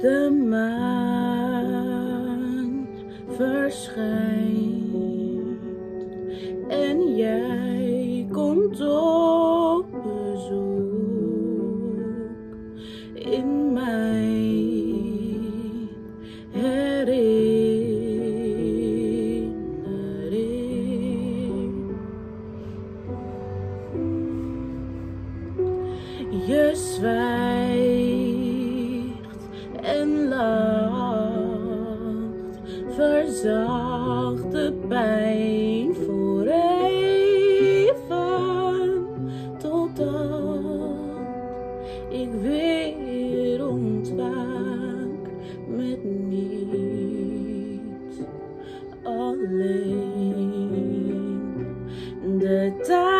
De maan verschijnt en jij komt op bezoek in mijn herinnering. Je zwijgt en lacht, verzacht de pijn voor even, totdat ik weer ontwaak met niet alleen. De tijd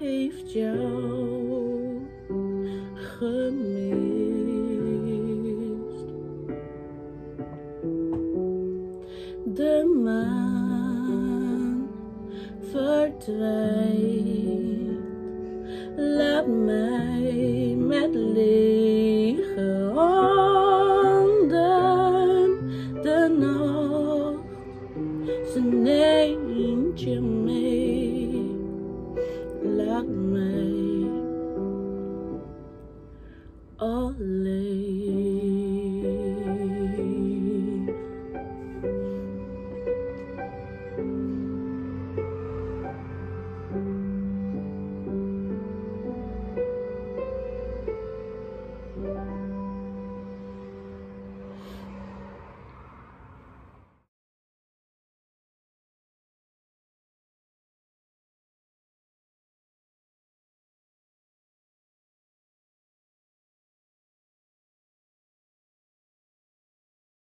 Heeft jou gemist? De maan verdwijnt Laat mij met lege handen De nacht zijn eentje mee Laat mij